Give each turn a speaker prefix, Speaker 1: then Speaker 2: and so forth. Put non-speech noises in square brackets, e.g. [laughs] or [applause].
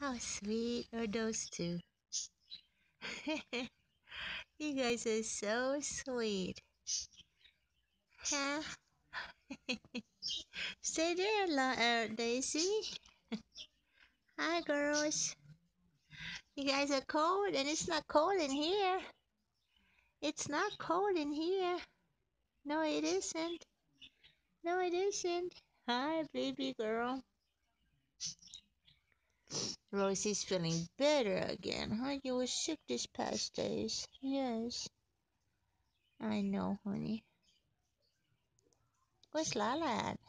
Speaker 1: How sweet are those two? [laughs] you guys are so sweet. Huh? [laughs] Stay there, La- uh, Daisy. Hi, girls. You guys are cold, and it's not cold in here. It's not cold in here. No, it isn't. No, it isn't. Hi, baby girl. Rosie's feeling better again, huh? You were sick these past days. Yes. I know, honey. Where's Lala at?